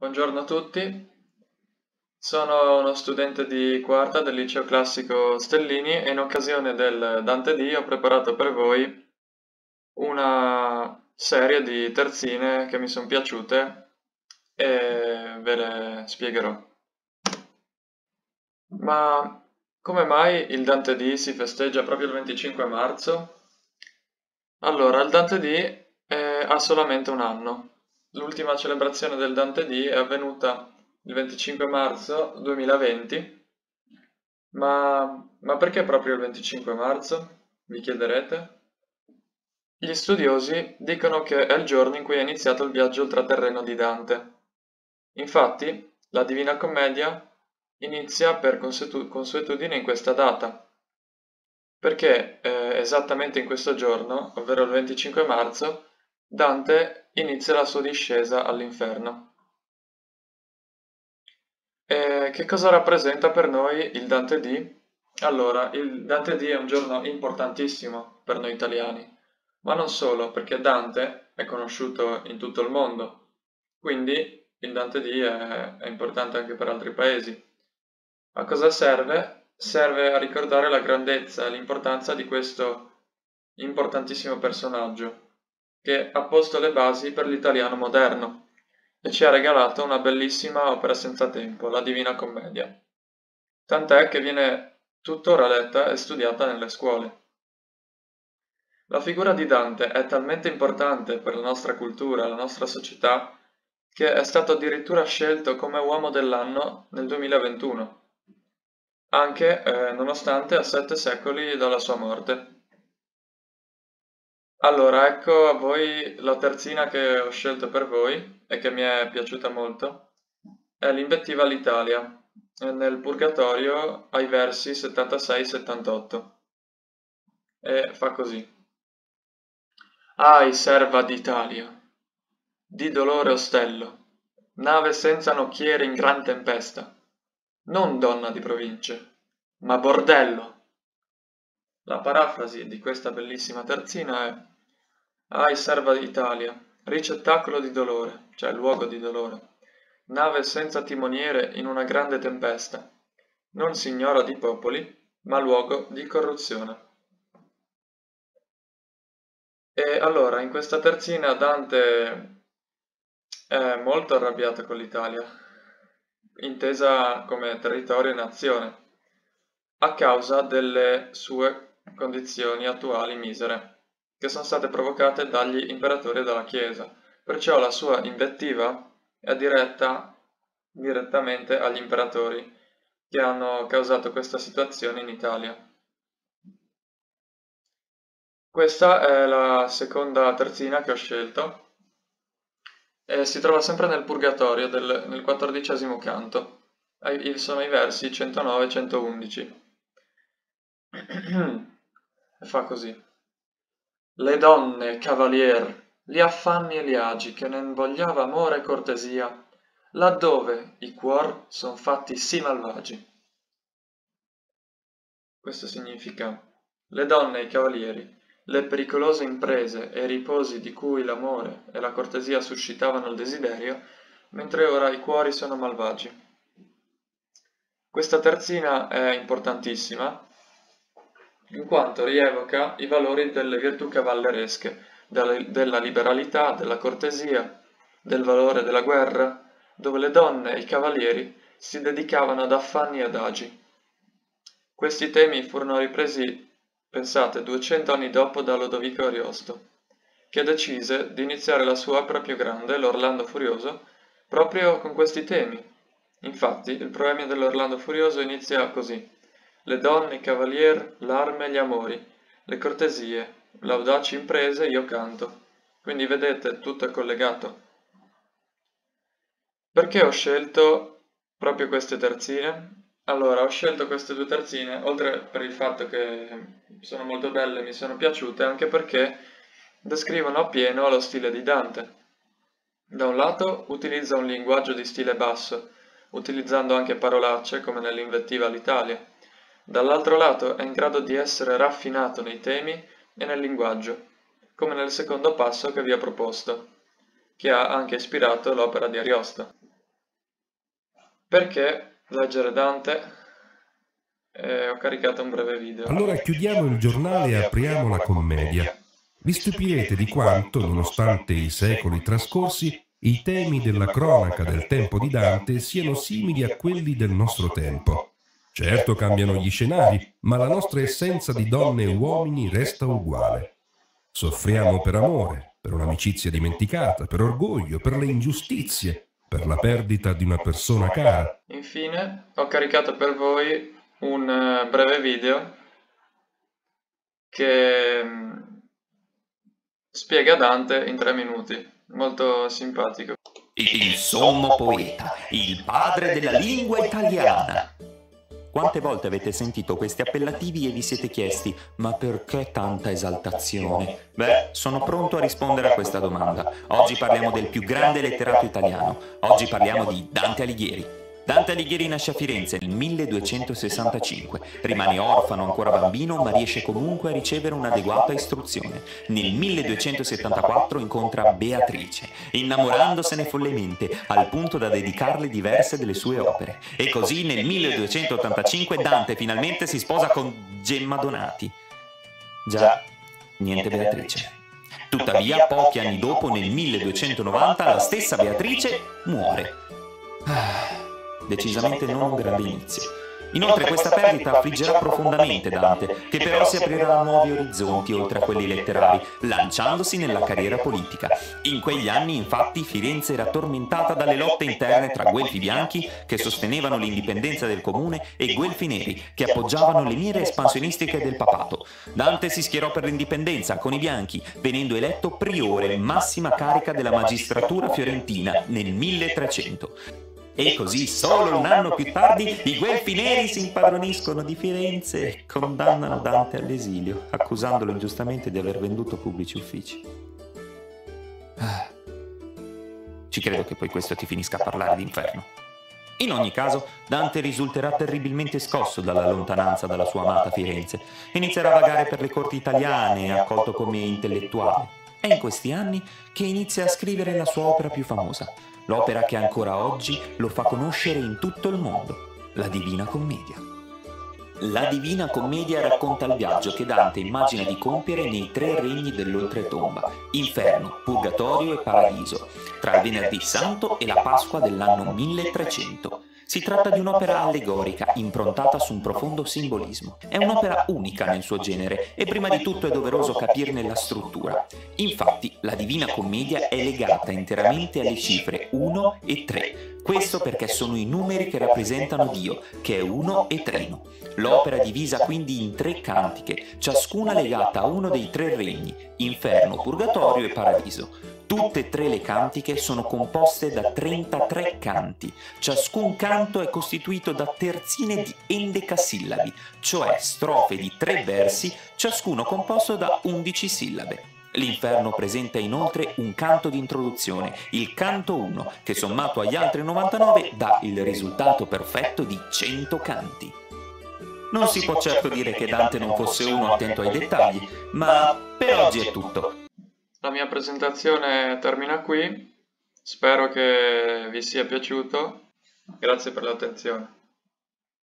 Buongiorno a tutti, sono uno studente di quarta del liceo classico Stellini e in occasione del Dante D ho preparato per voi una serie di terzine che mi sono piaciute e ve le spiegherò. Ma come mai il Dante D si festeggia proprio il 25 marzo? Allora, il Dante D ha solamente un anno. L'ultima celebrazione del Dante D è avvenuta il 25 marzo 2020. Ma, ma perché proprio il 25 marzo? Vi chiederete? Gli studiosi dicono che è il giorno in cui è iniziato il viaggio ultraterreno di Dante. Infatti, la Divina Commedia inizia per consuetudine in questa data, perché eh, esattamente in questo giorno, ovvero il 25 marzo, Dante inizia la sua discesa all'inferno. E che cosa rappresenta per noi il Dante D? Allora, il Dante D è un giorno importantissimo per noi italiani, ma non solo, perché Dante è conosciuto in tutto il mondo, quindi il Dante D è, è importante anche per altri paesi. A cosa serve? Serve a ricordare la grandezza e l'importanza di questo importantissimo personaggio che ha posto le basi per l'italiano moderno e ci ha regalato una bellissima opera senza tempo, la Divina Commedia. Tant'è che viene tuttora letta e studiata nelle scuole. La figura di Dante è talmente importante per la nostra cultura, la nostra società, che è stato addirittura scelto come uomo dell'anno nel 2021, anche eh, nonostante a sette secoli dalla sua morte. Allora, ecco a voi la terzina che ho scelto per voi e che mi è piaciuta molto. È l'invettiva all'Italia, nel Purgatorio ai versi 76-78. E fa così. Ahi, serva d'Italia, di dolore ostello, nave senza nocchiere in gran tempesta, non donna di province, ma bordello. La parafrasi di questa bellissima terzina è Ahi serva d'Italia, ricettacolo di dolore, cioè luogo di dolore, nave senza timoniere in una grande tempesta, non signora di popoli, ma luogo di corruzione. E allora, in questa terzina Dante è molto arrabbiato con l'Italia, intesa come territorio e nazione, a causa delle sue condizioni attuali misere che sono state provocate dagli imperatori e dalla Chiesa, perciò la sua invettiva è diretta direttamente agli imperatori che hanno causato questa situazione in Italia. Questa è la seconda terzina che ho scelto e si trova sempre nel Purgatorio, del, nel quattordicesimo canto. Sono i versi 109 e 111. e fa così. Le donne, cavalier, gli affanni e gli agi che ne invogliava amore e cortesia, laddove i cuor son fatti sì malvagi. Questo significa le donne e i cavalieri, le pericolose imprese e i riposi di cui l'amore e la cortesia suscitavano il desiderio, mentre ora i cuori sono malvagi. Questa terzina è importantissima in quanto rievoca i valori delle virtù cavalleresche, della liberalità, della cortesia, del valore della guerra, dove le donne e i cavalieri si dedicavano ad affanni e adagi. Questi temi furono ripresi, pensate, 200 anni dopo da Lodovico Ariosto, che decise di iniziare la sua opera più grande, l'Orlando Furioso, proprio con questi temi. Infatti, il proemio dell'Orlando Furioso inizia così le donne, i cavalier, l'arme gli amori, le cortesie, l'audaci imprese io canto. Quindi vedete, tutto è collegato. Perché ho scelto proprio queste terzine? Allora, ho scelto queste due terzine, oltre per il fatto che sono molto belle mi sono piaciute, anche perché descrivono appieno lo stile di Dante. Da un lato utilizza un linguaggio di stile basso, utilizzando anche parolacce come nell'invettiva all'Italia, Dall'altro lato è in grado di essere raffinato nei temi e nel linguaggio, come nel secondo passo che vi ho proposto, che ha anche ispirato l'opera di Ariosto. Perché leggere Dante? Eh, ho caricato un breve video. Allora chiudiamo il giornale e apriamo la commedia. Vi stupirete di quanto, nonostante i secoli trascorsi, i temi della cronaca del tempo di Dante siano simili a quelli del nostro tempo. Certo cambiano gli scenari, ma la nostra essenza di donne e uomini resta uguale. Soffriamo per amore, per un'amicizia dimenticata, per orgoglio, per le ingiustizie, per la perdita di una persona cara. Infine, ho caricato per voi un eh, breve video che mm, spiega Dante in tre minuti molto simpatico. Il sommo poeta, il padre della lingua italiana. Quante volte avete sentito questi appellativi e vi siete chiesti ma perché tanta esaltazione? Beh, sono pronto a rispondere a questa domanda. Oggi parliamo del più grande letterato italiano. Oggi parliamo di Dante Alighieri. Dante Alighieri nasce a Firenze nel 1265, rimane orfano ancora bambino ma riesce comunque a ricevere un'adeguata istruzione. Nel 1274 incontra Beatrice, innamorandosene follemente al punto da dedicarle diverse delle sue opere. E così nel 1285 Dante finalmente si sposa con Gemma Donati. Già, niente Beatrice. Tuttavia, pochi anni dopo, nel 1290, la stessa Beatrice muore. Ah decisamente non un grande inizio. Inoltre questa perdita affliggerà profondamente Dante, che però si aprirà a nuovi orizzonti oltre a quelli letterari, lanciandosi nella carriera politica. In quegli anni, infatti, Firenze era tormentata dalle lotte interne tra guelfi bianchi, che sostenevano l'indipendenza del comune, e guelfi neri, che appoggiavano le mire espansionistiche del papato. Dante si schierò per l'indipendenza con i bianchi, venendo eletto priore, massima carica della magistratura fiorentina, nel 1300. E così, solo un anno più tardi, i guelfi neri si impadroniscono di Firenze e condannano Dante all'esilio, accusandolo ingiustamente di aver venduto pubblici uffici. Ah. Ci credo che poi questo ti finisca a parlare d'inferno. In ogni caso, Dante risulterà terribilmente scosso dalla lontananza dalla sua amata Firenze. Inizierà a vagare per le corti italiane, accolto come intellettuale. È in questi anni che inizia a scrivere la sua opera più famosa, l'opera che ancora oggi lo fa conoscere in tutto il mondo, la Divina Commedia. La Divina Commedia racconta il viaggio che Dante immagina di compiere nei tre regni dell'oltretomba, inferno, purgatorio e paradiso, tra il venerdì santo e la Pasqua dell'anno 1300, si tratta di un'opera allegorica, improntata su un profondo simbolismo. È un'opera unica nel suo genere e prima di tutto è doveroso capirne la struttura. Infatti, la Divina Commedia è legata interamente alle cifre 1 e 3. Questo perché sono i numeri che rappresentano Dio, che è uno e treno. L'opera è divisa quindi in tre cantiche, ciascuna legata a uno dei tre regni, inferno, purgatorio e paradiso. Tutte e tre le cantiche sono composte da 33 canti. Ciascun canto è costituito da terzine di endecasillabi, cioè strofe di tre versi, ciascuno composto da 11 sillabe. L'inferno presenta inoltre un canto di introduzione, il canto 1, che sommato agli altri 99 dà il risultato perfetto di 100 canti. Non si può certo dire che Dante non fosse uno attento ai dettagli, ma per oggi è tutto. La mia presentazione termina qui, spero che vi sia piaciuto, grazie per l'attenzione.